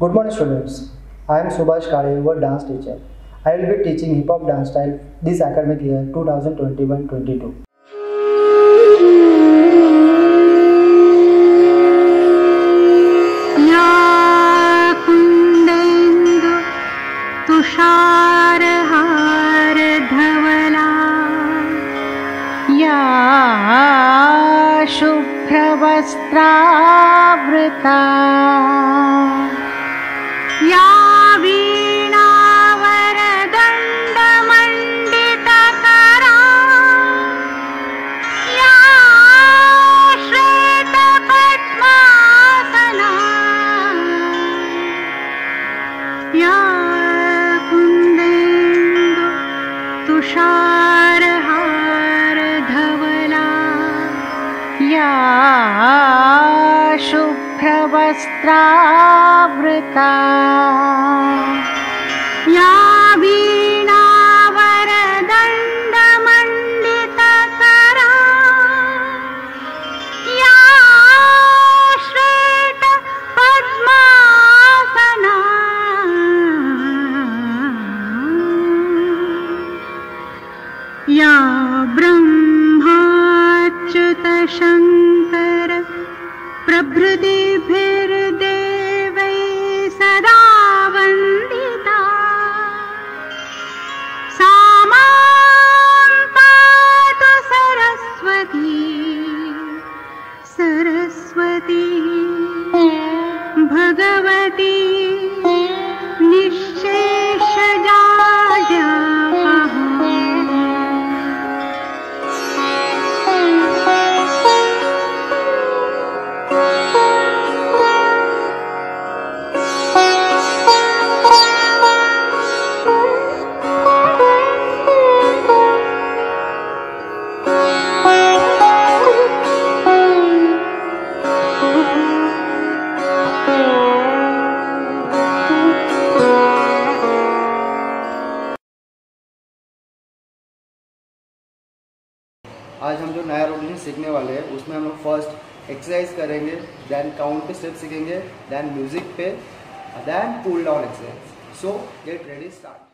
Good morning students I am Subhash Kade your dance teacher I will be teaching hip hop dance style this academic year 2021-22. शुभ्रवस्त्रावृता। शङ्कर प्रभृति exercise करेंगे then count पे step सीखेंगे then music पे then cool down exercise so get ready start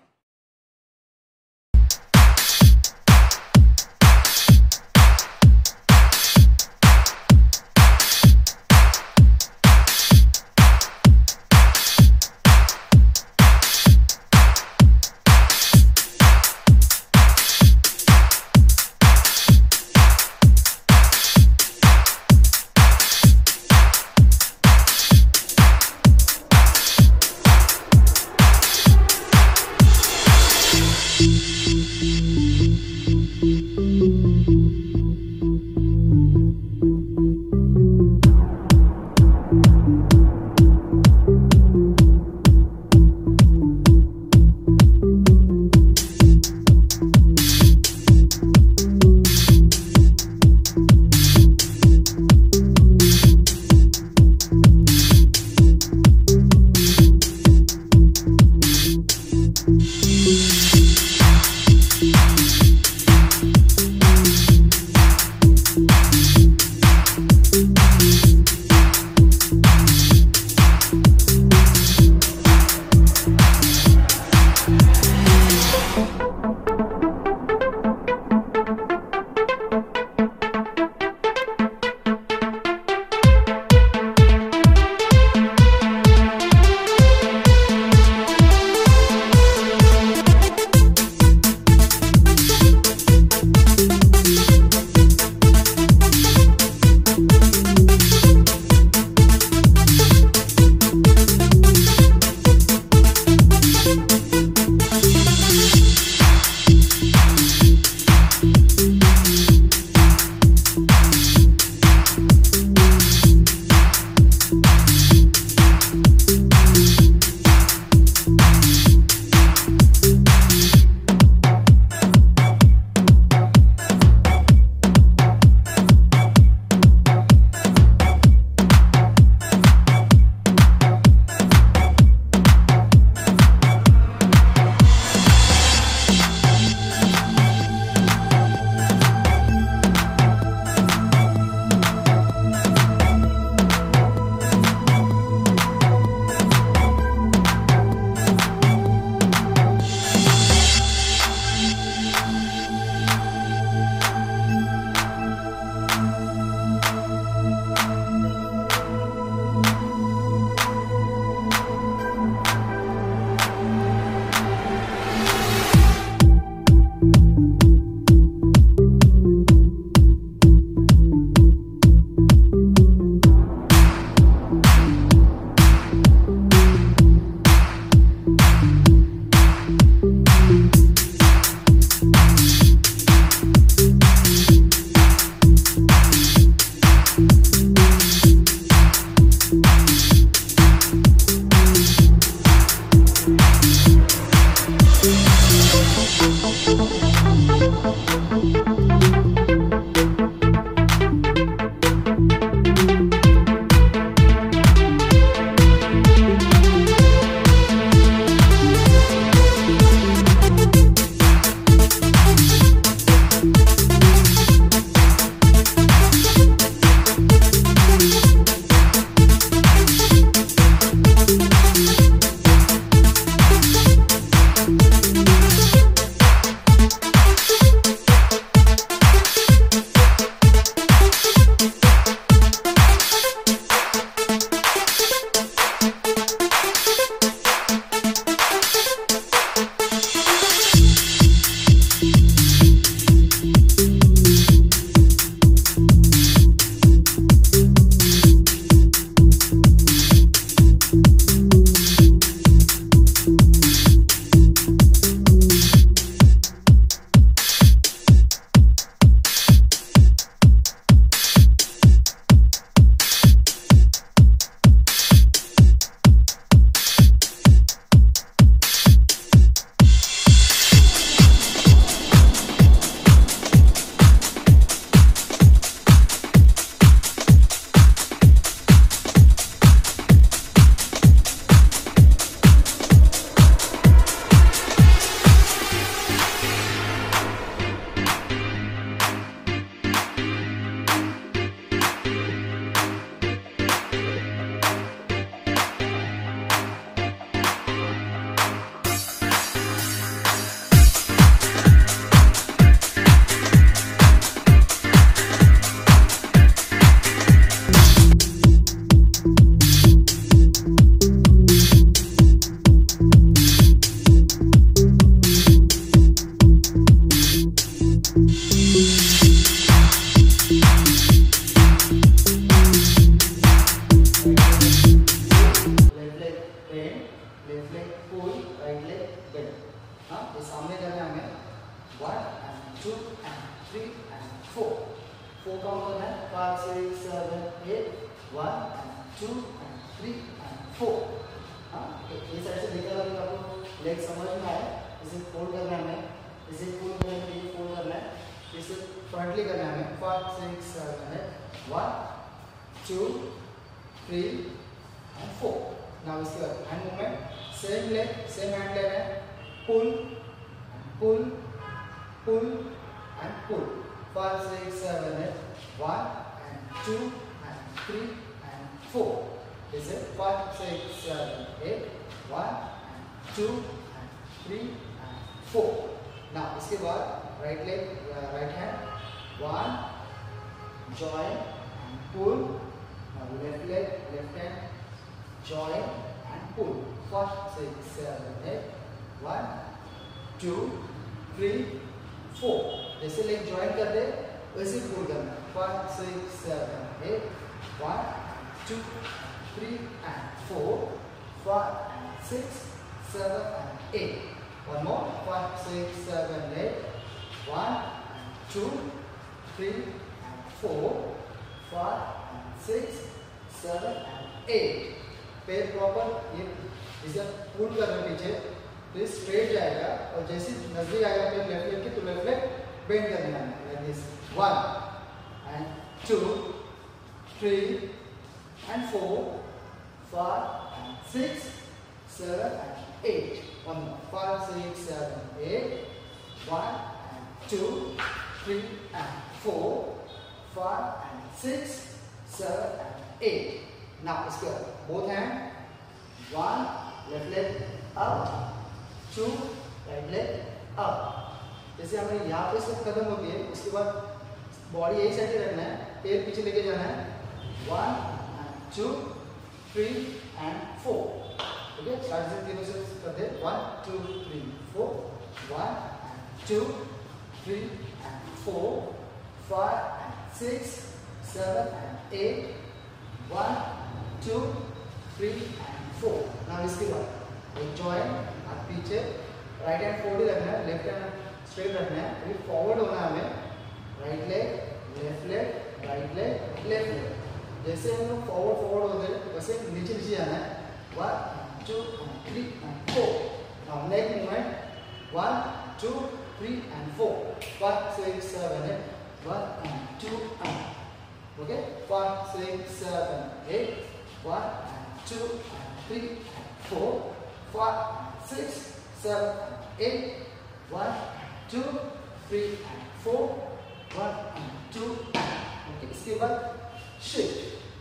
two and three and four. Is it 5, 6, 7, 8, 1 and two and three and four. Now this is what right leg, uh, right hand, One, join and pull. Now left leg, left hand, join and pull. 5, 6, 7, 8, 1, 2, 3, 4. जैसे leg join कर दे वैसे पुल करना 5, 6, 7, 8, 1, 2, 3 and 4, 5, 6, 7 and 8. One more, 5, 6, 7, 8, 1 and 2, 3 and 4, 5 and 6, 7 and 8. पैर proper ये इसे पुल करना पीछे तो ये स्ट्रेट जाएगा। और जैसे नज़दीक आएगा पैर लेफ़्ट लेग के तो लेफ़्ट लेग बेंड करने आना like this one and two three and four five and six seven and eight one five six seven eight one and two three and four five and six seven and eight now इसके बाद both hand one left leg up two right leg up जैसे हमें यहाँ पे सब होती है उसके बाद बॉडी यही साइड रखना है पैर पीछे लेके जाना है। One and two three and four okay start से तीनों से करते हैं one two three four one and two three and four five and six seven and eight one two three and four now इसके बाद एक जॉइन हाथ पीछे राइट हैंड फोल्ड ही रखना है लेफ़्ट हैंड स्ट्रेट रखना है। फिर फॉरवर्ड होना है हमें। Right leg left leg right leg left leg जैसे हम लोग फॉरवर्ड फॉरवर्ड होते हैं वैसे नीचे नीचे जाना है। One two three and four neck movement one two three and four five six seven eight one and two and okay five six seven eight one and two and three and four five, six, seven, eight, one, two, three, and four, one, and two, okay. इसके बाद shift,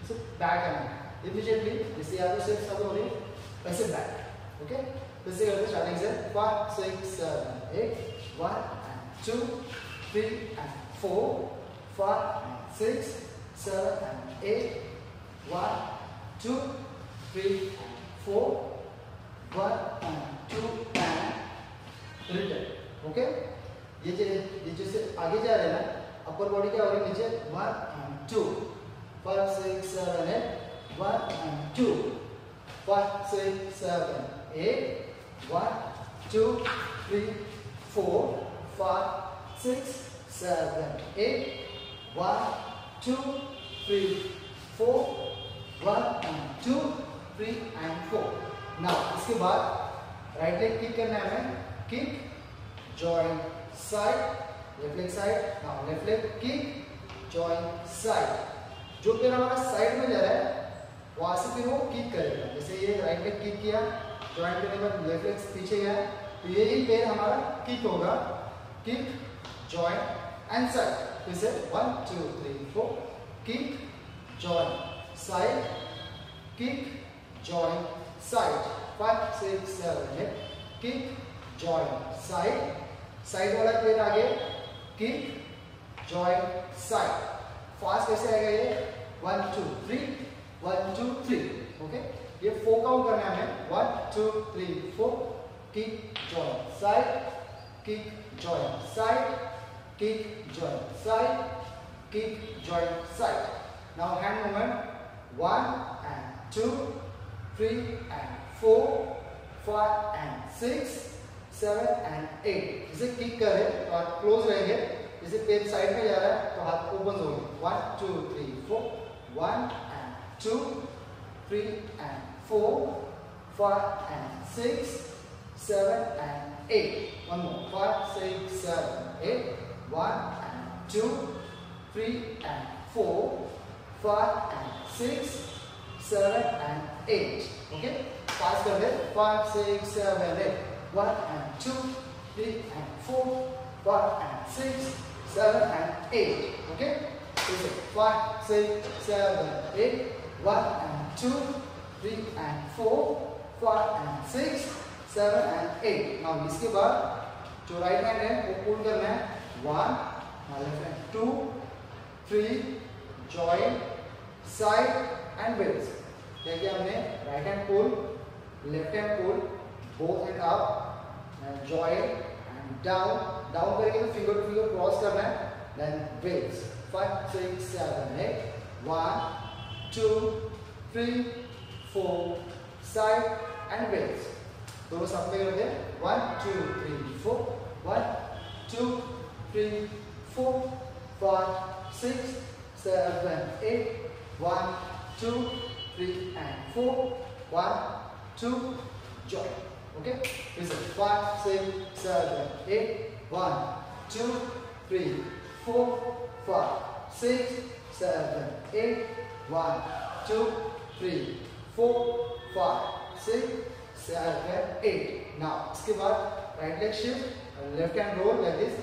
so back and immediately जैसे यहाँ पे shift सब हो रही वैसे back, okay. जैसे करते starting से five, six, seven, eight, one, and two, three, and four, five, and six, seven, and eight, one, two, three, and four. one and two and return okay ये जो ये जैसे आगे जा रहे हैं ना अपर बॉडी क्या हो है नीचे? One and two five six seven eight one and two five six seven eight one two three four five six seven eight one two three four one and two three and four now इसके बाद right leg kick करना है हमें. Kick join side left leg side now left leg kick join side जो पैर हमारा side में जा रहा है, वहाँ से फिर वो किक करेगा। जैसे ये राइट लेग किक किया करने के बाद लेफ़्ट लेग पीछे गया तो यही पैर हमारा किक होगा। किक जॉइन एंड साइड फिर से one two three four kick join side kick join side. Five, six, seven, eight, kick join side. Side वाला पैर आगे kick join side. फास्ट कैसे आएगा ये? One two three one two three okay ये four count करना है one two three four kick join side kick join side kick join side kick join side now hand movement one and two three and four, five and six, seven and eight इसे kick करें और close रहेंगे। जैसे पेन side में जा रहा है तो हाथ ओपन होंगे। One two three four one and two three and four five and six seven and eight one more five six seven eight one and two three and four five and six seven and eight okay pass कर दे. Five six seven eight One and two, three and four, five and six, seven and eight. Okay? Is it five, six, seven, eight. One and two, three and four, five and six. Seven and eight now इसके बाद जो right hand है वो pull करना है one left hand two three join side and bells देखिए हमने right hand pull left hand pull both hand up join and down down करेंगे तो फिंगर टू फिंगर क्रॉस करना है then bells five six seven eight one two three four side and bells दोनों साथ में करेंगे. One two three four one two three four five six seven eight one two three and four one two join Okay? It's five, six, seven, eight, one, two, three, four, five, six, seven, eight, one, two, three, four, five, six, seven, eight. Now skip up, right leg shift, left hand roll like this.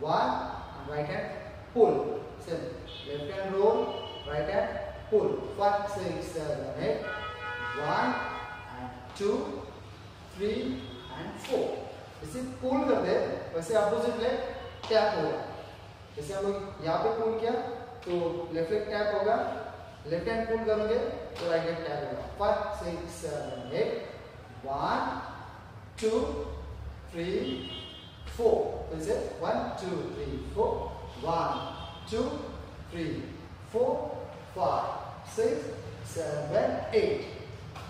One, right hand pull. Simple. Left hand roll, right hand pull. Five, six, seven, eight. One and two. Three and four इसे cool कर दे वैसे opposite leg tap होगा। जैसे हम लोग यहाँ पे कूल किया तो लेफ़्ट लेग टैप होगा। लेफ़्ट हैंड कूल करोगे तो राइट हैंड टैप होगा। Five six seven eight one two three four वैसे one two three four one two three four five six seven eight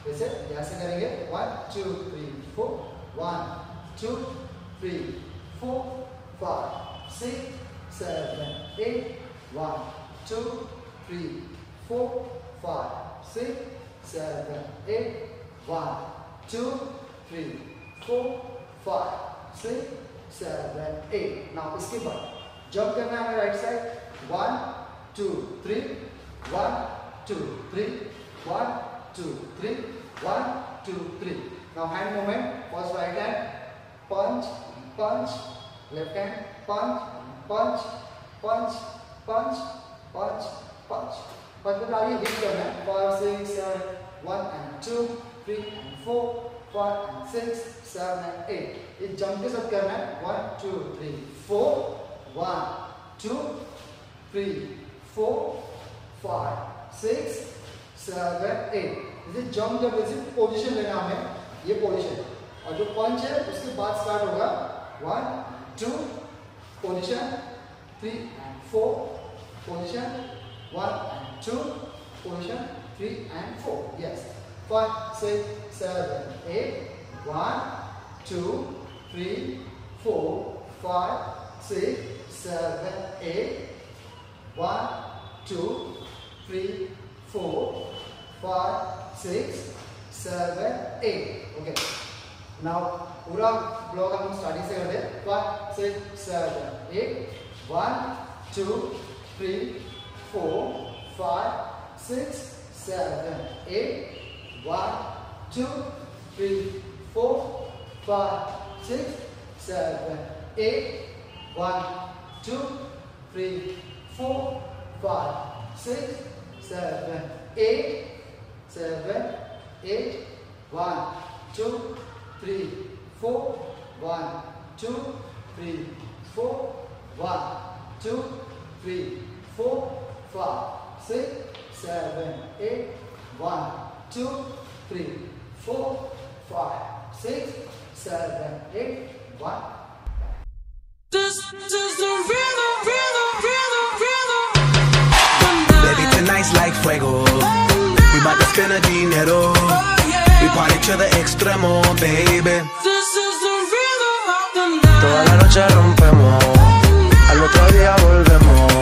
जैसे यहाँ से करेंगे one two three four. One, two, three, four, five, six, seven, eight. One, two, three, four, five, six, seven, eight. One, two, three, four, five, six, seven, eight. Now इसके बाद jump करना है right side one two three one two three one two three one two three Now hand movement first right hand punch punch left hand punch punch punch punch punch punch punch में आगे hit करना है five six seven one and two three and four five and six seven and eight ये jump के साथ करना है two three four one two three four five six seven eight इसे जंप जब इसे पोजीशन लेना हमें ये पोजिशन और जो पंच है, उसके बाद स्टार्ट होगा। One two position three and four position one and two position three and four yes five six seven eight one two three four five six seven eight one two three four five six seven, eight. Okay. Now पूरा block हम starting से करते हैं five six seven eight one two three four five six seven eight One, two, three, four, five, six, seven, eight. One, two, three, four, five, six, seven, eight. Seven, eight. One, two, three, four. One, two, three, four. One, two, three, four, five, six, seven, eight. One, two, three, four, five, six, seven, eight, one. This is the rhythm, rhythm, rhythm, rhythm. Baby, tonight's like fuego. We bout to spend a dinero. We party to the extremo, baby. This is the rhythm of the night. Toda la noche rompemos. Algo otro día volvemos.